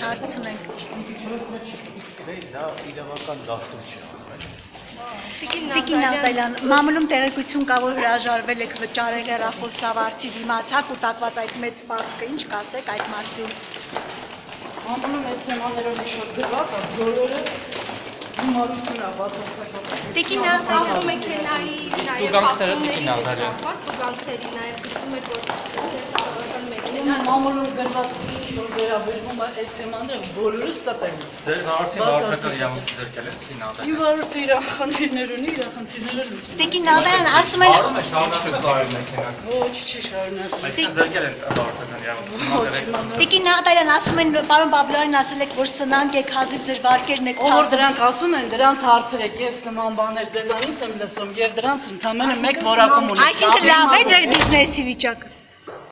հարց ունենք։ Դե դա իրավական դաշտում չի անում։ Տիկին Նատալյան, մամուլում տեղեկություն կա, որ հրաժարվել եք վճարել հեռախոսավարցի դիմաց, հա կուտակված այդ մեծ պարտքը, ինչ կասեք այդ մասին։ Մամուլում այդ թեմաներով ինչ որ գրված է, բոլորը հիմարություն է բացարձակապես։ Տիկին Ավտոմեքենայի նաև հատումների կապված ուղանքերի նաև գտնում եք որ ձեր մամուլում գրված ինչ որ վերաբերվում է այդ թեմաները, բոլորը ստատ են։ Ձեր արդեն արդյունքը իրավունք ձերքել եք ֆինալը։ Իմ վարորդը իր խնդիրներ ունի, իր խնդիրները լուծում։ Տիկին Նատալյան ասում են Բարում է շարունակել բարի մեքենան։ Ոչ, չի շարունակվում։ Այսինքն ձերքել են արդյունքան իրավունք։ Տիկին Նատալյան ասում են պարոն Բաբլյանին ասել եք որ սնանկ եք հազիվ ձեր վարկերն եք որ դրանք ասում են, դրանց հարցրեք, ես նման բաներ ձեզանից եմ լսում եւ դրանց ընդամենը մեկ որակում ունի։ Այսինքն լավ է ձեր բիզնեսի վիճակը։